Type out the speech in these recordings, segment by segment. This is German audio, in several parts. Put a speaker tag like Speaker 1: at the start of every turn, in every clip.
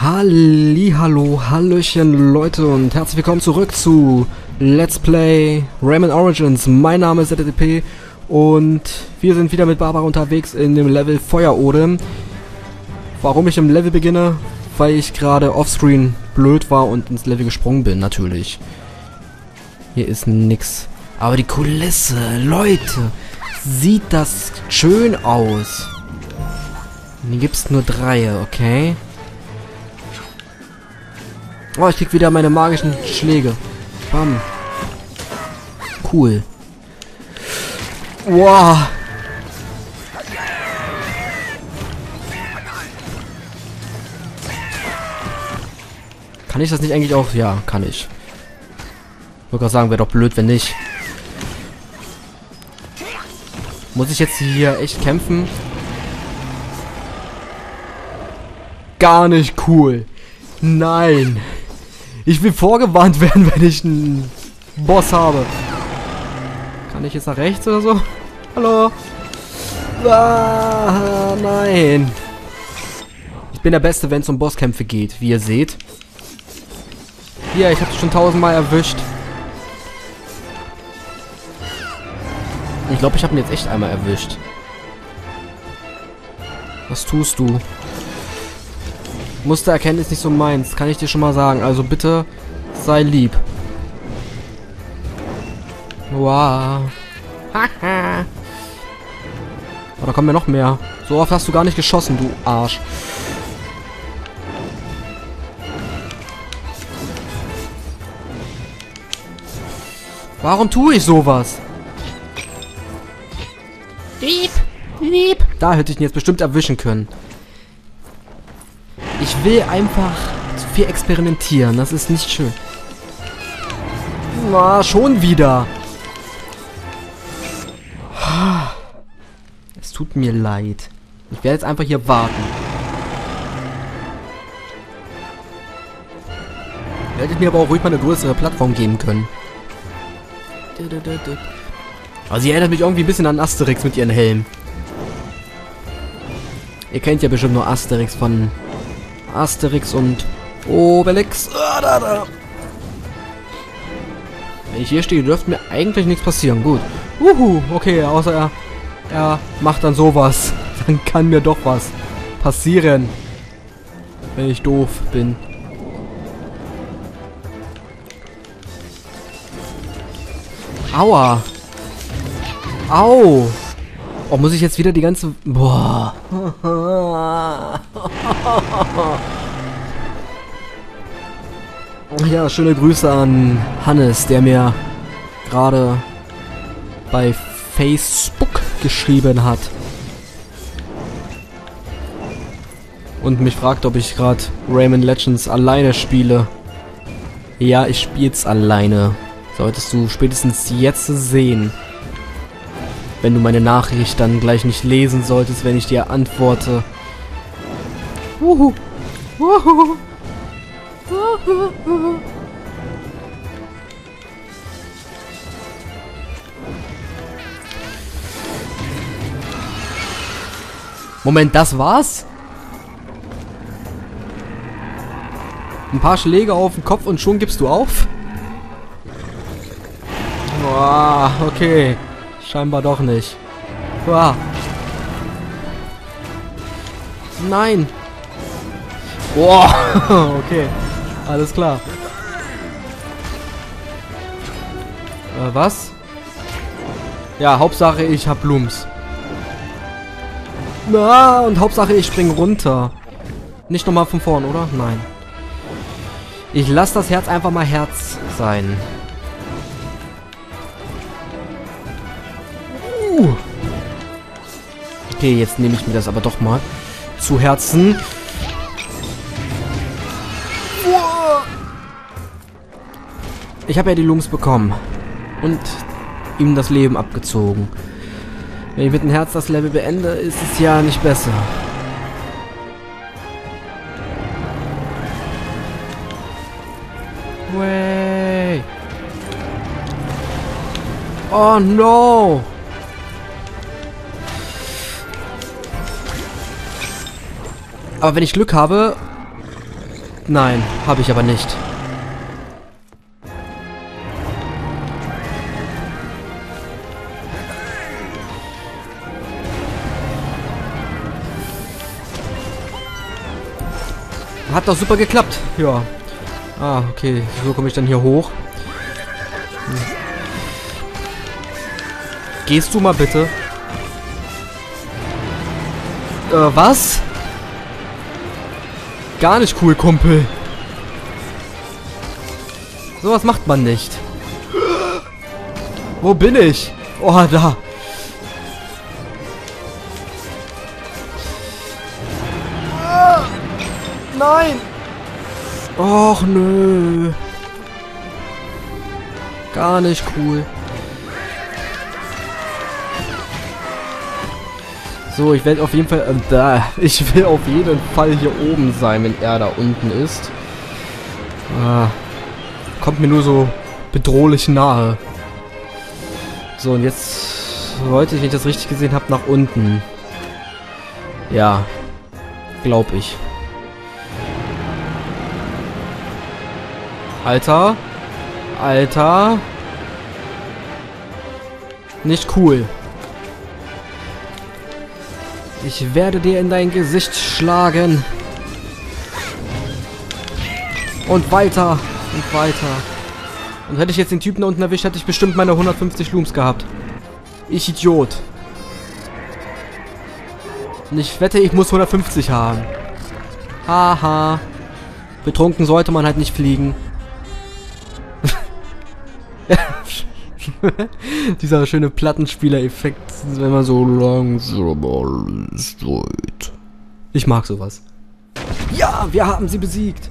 Speaker 1: Hallo, Hallöchen Leute und herzlich willkommen zurück zu Let's Play Rayman Origins. Mein Name ist ZDP und wir sind wieder mit Barbara unterwegs in dem Level Feuerode. Warum ich im Level beginne? Weil ich gerade offscreen blöd war und ins Level gesprungen bin, natürlich. Hier ist nix. Aber die Kulisse, Leute, sieht das schön aus. Hier gibt's nur drei, okay? Oh, ich krieg wieder meine magischen Schläge. Bam. Cool. Wow. Kann ich das nicht eigentlich auch? Ja, kann ich. Wollte gerade sagen, wäre doch blöd, wenn nicht. Muss ich jetzt hier echt kämpfen? Gar nicht cool. Nein. Ich will vorgewarnt werden, wenn ich einen Boss habe. Kann ich jetzt nach rechts oder so? Hallo? Ah, nein. Ich bin der Beste, wenn es um Bosskämpfe geht, wie ihr seht. Hier, ich habe schon tausendmal erwischt. Ich glaube, ich habe ihn jetzt echt einmal erwischt. Was tust du? Muster erkennen ist nicht so meins, kann ich dir schon mal sagen. Also bitte sei lieb. Wow. Haha. oh, da kommen ja noch mehr. So oft hast du gar nicht geschossen, du Arsch. Warum tue ich sowas? Lieb, lieb. Da hätte ich ihn jetzt bestimmt erwischen können. Will einfach zu viel experimentieren. Das ist nicht schön. Na, schon wieder. Es tut mir leid. Ich werde jetzt einfach hier warten. Werdet mir aber auch ruhig mal eine größere Plattform geben können. Aber sie erinnert mich irgendwie ein bisschen an Asterix mit ihren Helmen. Ihr kennt ja bestimmt nur Asterix von Asterix und Obelix. Ah, da, da. Wenn ich hier stehe, dürfte mir eigentlich nichts passieren. Gut. Uhu, okay, außer er, er macht dann sowas. Dann kann mir doch was passieren. Wenn ich doof bin. Aua. Au. Oh, muss ich jetzt wieder die ganze... Boah. Ja, schöne Grüße an Hannes, der mir gerade bei Facebook geschrieben hat. Und mich fragt, ob ich gerade Rayman Legends alleine spiele. Ja, ich spiel's alleine. Solltest du spätestens jetzt sehen wenn du meine Nachricht dann gleich nicht lesen solltest, wenn ich dir antworte. Wuhu. Wuhu. Wuhu. Moment, das war's? Ein paar Schläge auf den Kopf und schon gibst du auf? Boah, okay. Scheinbar doch nicht. Uah. Nein. Boah. okay. Alles klar. Äh, was? Ja, Hauptsache ich hab Blooms. Na, und Hauptsache ich spring runter. Nicht nochmal von vorn, oder? Nein. Ich lasse das Herz einfach mal Herz sein. Okay, jetzt nehme ich mir das aber doch mal zu Herzen. Ich habe ja die Lums bekommen. Und ihm das Leben abgezogen. Wenn ich mit dem Herz das Level beende, ist es ja nicht besser. Way. Oh no! Aber wenn ich Glück habe... Nein, habe ich aber nicht. Hat doch super geklappt. Ja. Ah, okay. So komme ich dann hier hoch. Hm. Gehst du mal bitte? Äh, was? Gar nicht cool, Kumpel. Sowas macht man nicht. Wo bin ich? Oh, da. Nein! Och, nö. Gar nicht cool. So, ich werde auf jeden Fall... Äh, da. Ich will auf jeden Fall hier oben sein, wenn er da unten ist. Ah, kommt mir nur so bedrohlich nahe. So, und jetzt wollte ich, wenn ich das richtig gesehen habe, nach unten. Ja, glaub ich. Alter. Alter. Nicht cool. Ich werde dir in dein Gesicht schlagen. Und weiter. Und weiter. Und hätte ich jetzt den Typen da unten erwischt, hätte ich bestimmt meine 150 Looms gehabt. Ich Idiot. Und ich wette, ich muss 150 haben. Haha. Betrunken sollte man halt nicht fliegen. Dieser schöne Plattenspieler-Effekt, wenn man so langsam steht. Ich mag sowas. Ja, wir haben sie besiegt.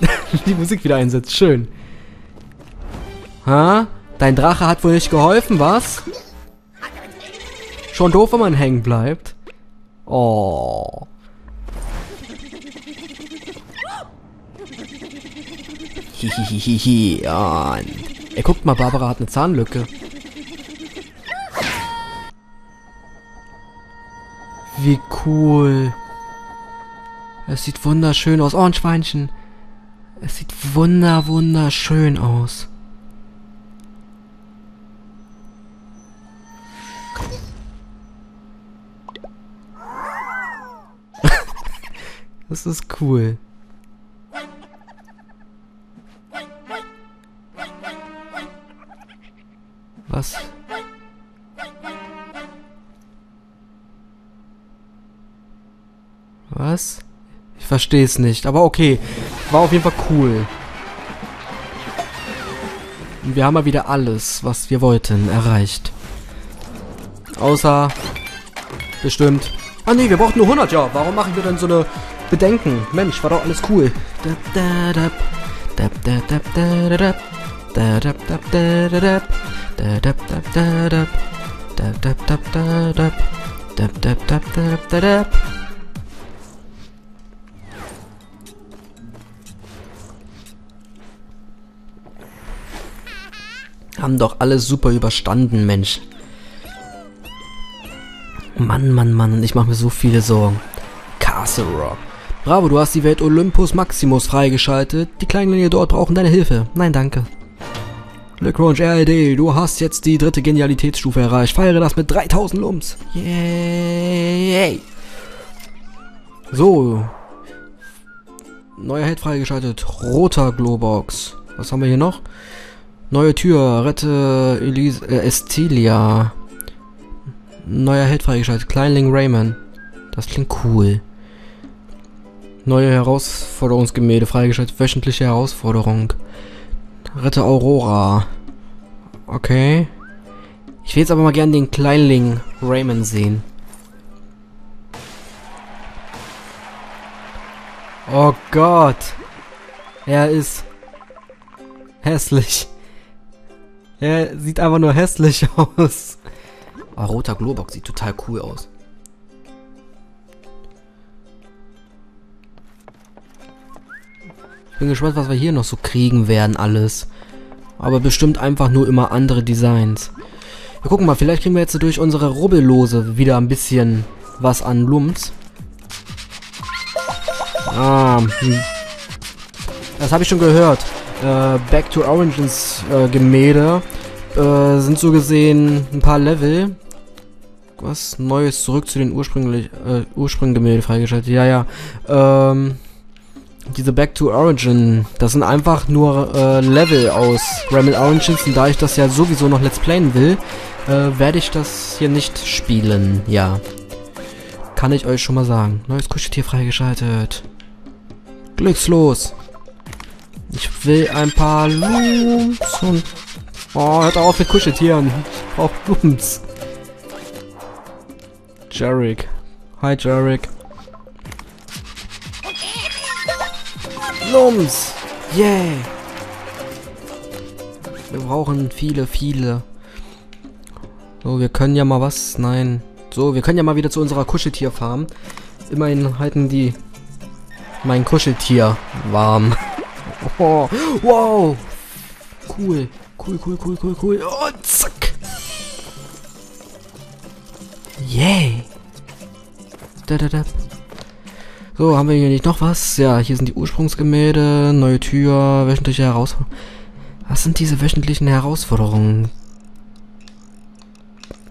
Speaker 1: Die Musik wieder einsetzt. Schön. Ha? Dein Drache hat wohl nicht geholfen, was? Schon doof, wenn man hängen bleibt. Oh. Hihihihi. Ja. Ey, guckt mal, Barbara hat eine Zahnlücke. Wie cool. Es sieht wunderschön aus. Oh, ein Schweinchen. Es sieht wunder, wunderschön aus. das ist cool. Ich verstehe es nicht. Aber okay. War auf jeden Fall cool. Und wir haben mal wieder alles, was wir wollten, erreicht. Außer... Bestimmt... Ah nee, wir brauchen nur 100, ja. Warum machen wir denn so eine Bedenken? Mensch, war doch alles cool. Haben doch alles super überstanden, Mensch. Mann, Mann, Mann, ich mache mir so viele Sorgen. Castle Rock. Bravo, du hast die Welt Olympus Maximus freigeschaltet. Die Kleinlinge dort brauchen deine Hilfe. Nein, danke. Glückwunsch, RLD, du hast jetzt die dritte Genialitätsstufe erreicht. Feiere das mit 3000 Lums. Yay. So. Neuer Held freigeschaltet. Roter Globox. Was haben wir hier noch? Neue Tür. Rette Elise, äh, Estelia. Neuer Held freigeschaltet. Kleinling Rayman. Das klingt cool. Neue Herausforderungsgemälde freigeschaltet. Wöchentliche Herausforderung. Rette Aurora. Okay. Ich will jetzt aber mal gerne den Kleinling Raymond sehen. Oh Gott. Er ist hässlich. Er sieht einfach nur hässlich aus. Oh, roter Globox sieht total cool aus. Bin gespannt, was wir hier noch so kriegen werden alles. Aber bestimmt einfach nur immer andere Designs. Wir gucken mal, vielleicht kriegen wir jetzt durch unsere Rubbellose wieder ein bisschen was an Lumps. Ah, hm. Das habe ich schon gehört. Äh, Back to Origins äh, Gemälde äh, sind so gesehen ein paar Level. Was Neues zurück zu den ursprünglich äh, Ursprüngen Gemälde freigeschaltet. Ja, ja. Ähm, diese Back to Origin, das sind einfach nur äh, Level aus Remnant Origins und da ich das ja sowieso noch Let's Playen will, äh, werde ich das hier nicht spielen. Ja. Kann ich euch schon mal sagen. Neues Kuscheltier freigeschaltet. Glückslos. Ich will ein paar Looms und... Oh, hört auf mit Kuscheltieren. Ich brauch Looms. Jarek. Hi, Jarek. Lums! Yeah! Wir brauchen viele, viele. So, wir können ja mal was... Nein. So, wir können ja mal wieder zu unserer Kuscheltierfarm. Immerhin halten die mein Kuscheltier warm. Oh, wow! Cool. Cool, cool, cool, cool, cool. Oh, zack! Yay! Da, da, da. So, haben wir hier nicht noch was? Ja, hier sind die Ursprungsgemälde, neue Tür, wöchentliche Herausforderungen. Was sind diese wöchentlichen Herausforderungen?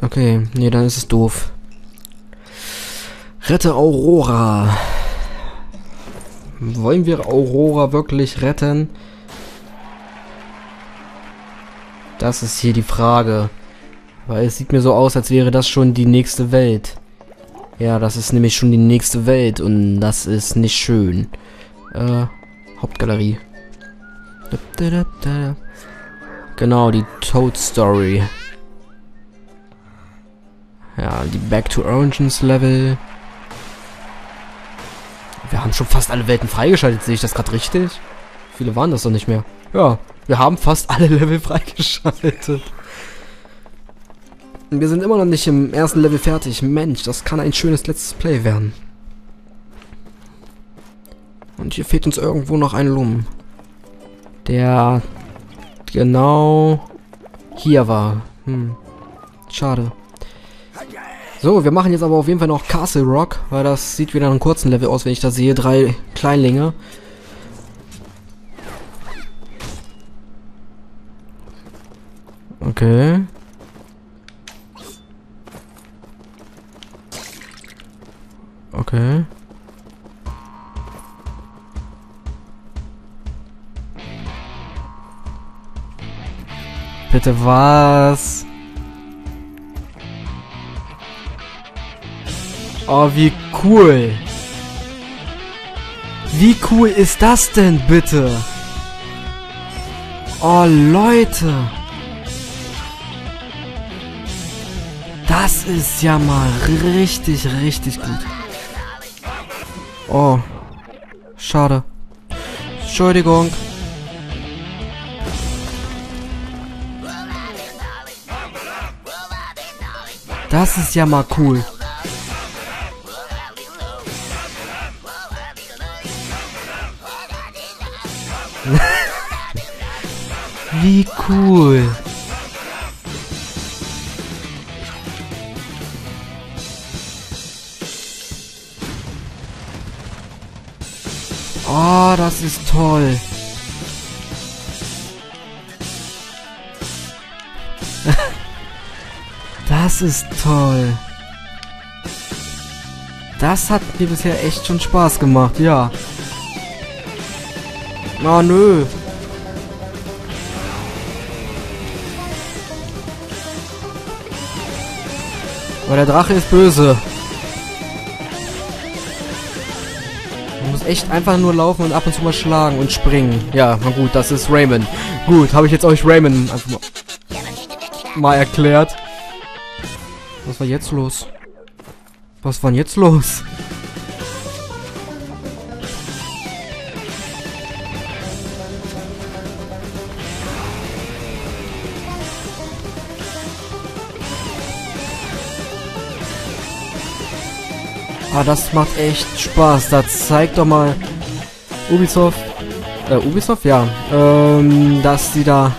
Speaker 1: Okay, nee, dann ist es doof. Rette Aurora. Wollen wir Aurora wirklich retten? Das ist hier die Frage. Weil es sieht mir so aus, als wäre das schon die nächste Welt. Ja, das ist nämlich schon die nächste Welt und das ist nicht schön. Äh, Hauptgalerie. Genau, die Toad Story. Ja, die Back to Origins Level. Wir haben schon fast alle Welten freigeschaltet, sehe ich das gerade richtig? Viele waren das doch nicht mehr. Ja, wir haben fast alle Level freigeschaltet. Wir sind immer noch nicht im ersten Level fertig. Mensch, das kann ein schönes Let's Play werden. Und hier fehlt uns irgendwo noch ein Lum. Der genau hier war. Hm. Schade. So, wir machen jetzt aber auf jeden Fall noch Castle Rock, weil das sieht wieder einen kurzen Level aus, wenn ich da sehe. Drei Kleinlinge. Okay. Okay. Bitte was? Oh, wie cool. Wie cool ist das denn, bitte? Oh, Leute. Das ist ja mal richtig, richtig gut. Oh. Schade. Entschuldigung. Das ist ja mal cool. Wie cool. Oh, das ist toll. das ist toll. Das hat mir bisher echt schon Spaß gemacht, ja. Oh, nö. Aber der Drache ist böse. echt einfach nur laufen und ab und zu mal schlagen und springen. Ja, na gut, das ist Raymond. Gut, habe ich jetzt euch Raymond einfach mal, mal erklärt. Was war jetzt los? Was war denn jetzt los? Ah, das macht echt Spaß. Da zeigt doch mal Ubisoft, äh, Ubisoft, ja, ähm, dass sie da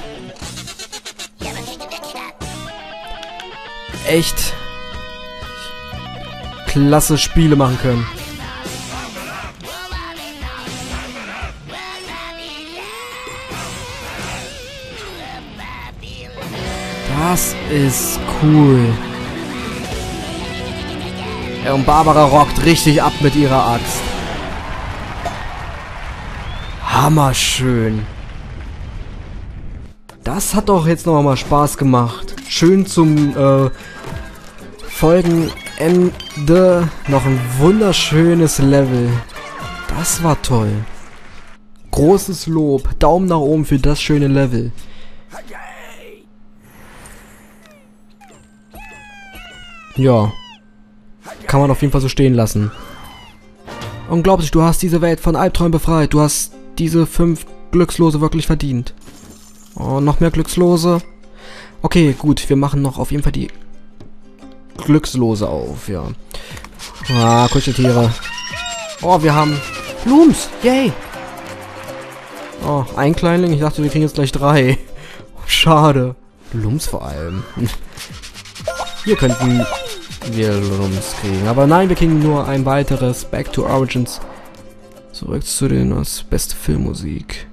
Speaker 1: echt klasse Spiele machen können. Das ist cool. Und Barbara rockt richtig ab mit ihrer Axt. Hammerschön. Das hat doch jetzt noch mal Spaß gemacht. Schön zum äh, Folgenende noch ein wunderschönes Level. Das war toll. Großes Lob. Daumen nach oben für das schöne Level. Ja. Kann man auf jeden Fall so stehen lassen. Unglaublich, du hast diese Welt von Albträumen befreit. Du hast diese fünf Glückslose wirklich verdient. Oh, noch mehr Glückslose. Okay, gut, wir machen noch auf jeden Fall die Glückslose auf, ja. Ah, Kuscheltiere. Oh, wir haben Blooms. Yay. Oh, ein Kleinling. Ich dachte, wir kriegen jetzt gleich drei. Schade. Lums vor allem. Hier könnten wir Lums kriegen. Aber nein, wir kriegen nur ein weiteres. Back to Origins. Zurück zu den was beste Filmmusik.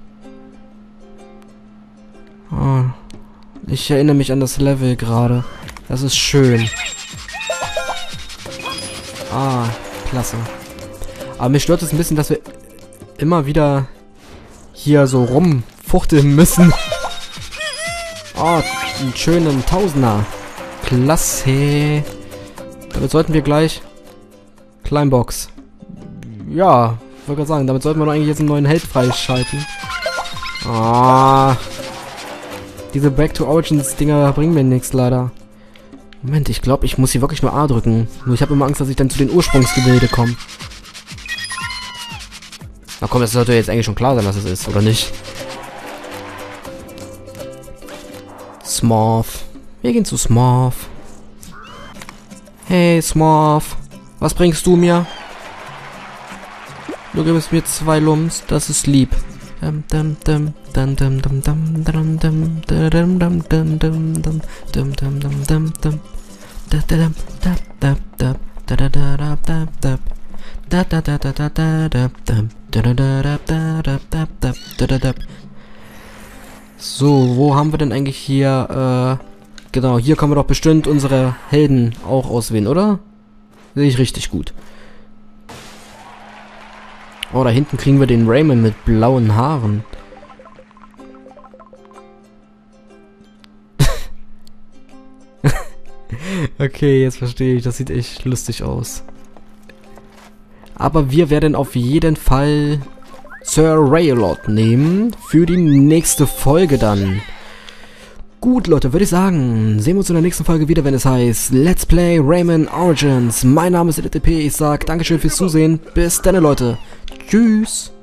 Speaker 1: Oh, ich erinnere mich an das Level gerade. Das ist schön. Ah, klasse. Aber mich stört es ein bisschen, dass wir immer wieder hier so rumfuchteln müssen. Oh, einen schönen Tausender. Klasse. Damit sollten wir gleich... Kleinbox. Ja, wollte gerade sagen, damit sollten wir doch eigentlich jetzt einen neuen Held freischalten. Ah. Diese Back to Origins Dinger bringen mir nichts leider. Moment, ich glaube, ich muss hier wirklich nur A drücken. Nur ich habe immer Angst, dass ich dann zu den Ursprungsgebilde komme. Na komm, das sollte jetzt eigentlich schon klar sein, was es ist, oder nicht? Smurf. Wir gehen zu Smurf. Hey, Smurf. Was bringst du mir? Du gibst mir zwei Lums, das ist lieb. So, wo haben wir denn eigentlich hier, äh, genau, hier können wir doch bestimmt unsere Helden auch auswählen, oder? Sehe ich richtig gut. Oh, da hinten kriegen wir den Raymond mit blauen Haaren. okay, jetzt verstehe ich. Das sieht echt lustig aus. Aber wir werden auf jeden Fall Sir Raylord nehmen für die nächste Folge dann. Gut, Leute, würde ich sagen, sehen wir uns in der nächsten Folge wieder, wenn es heißt Let's Play Rayman Origins. Mein Name ist LTP, ich sag Dankeschön fürs Zusehen. Bis dann, Leute. Tschüss.